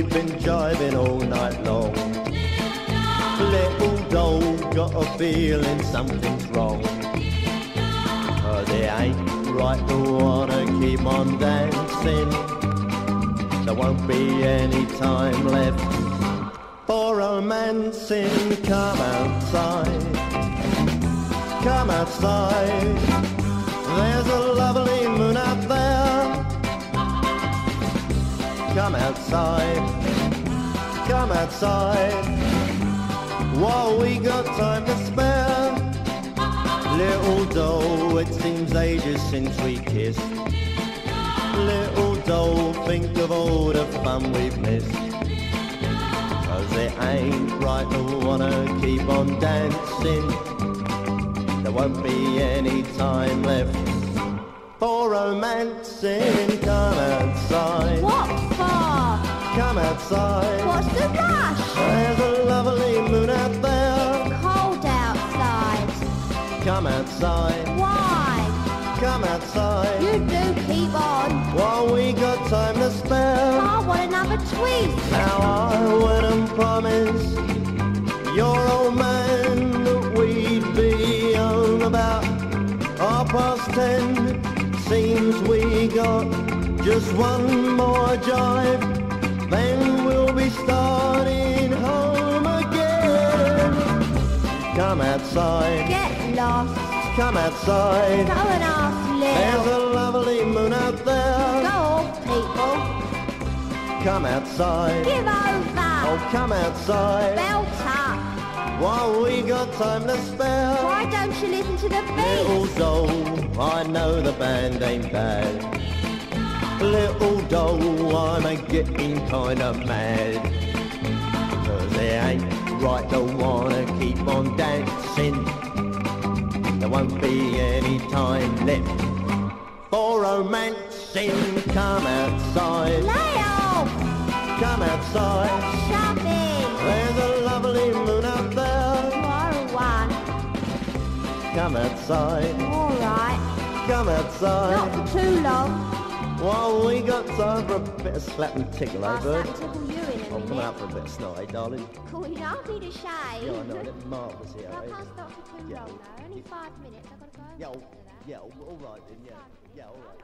We've been jiving all night long. Little doll got a feeling something's wrong. Cause it ain't right to wanna keep on dancing. There won't be any time left for romancing. Come outside, come outside. There's a lovely Come outside, come outside. While we got time to spare. Little doll, it seems ages since we kissed. Little doll, think of all the fun we've missed. Cause it ain't right to wanna keep on dancing. There won't be any time left for romancing. Come outside, outside. What's the rush? There's a lovely moon out there. Cold outside. Come outside, Why? come outside. You do keep on. While we got time to spare. I want another tweet. Now I went and promised your old man that we'd be home about half past ten. Seems we got just one more jive, then we'll be starting home again. Come outside, Get lost. come outside. Go and ask There's a lovely moon out Go there. off, people. Come outside. Give over. Oh, come outside. Belt up. While we got time to spare. Why don't you listen to the beat? Little doll, I know the band ain't bad. Little doll, I'm a getting kinda mad. Cause it ain't right to wanna keep on dancing. There won't be any time left for romancing. Come outside, Lay off. come outside. Shoving. There's a lovely moon out there. A one. Come outside, All right. come outside. Not for too long. Well, we got time for a bit of slap and tickle, eh, I'll bird? slap tickle you in a I'm coming out for a bit of snot, eh, darling? Cool, you don't need a shave. Yeah, I know, marvellous here, I eh? can't stop for too Yeah. long though. Only five minutes. I've got to go. Yeah, all- yeah, all all right then, yeah. Yeah, all right.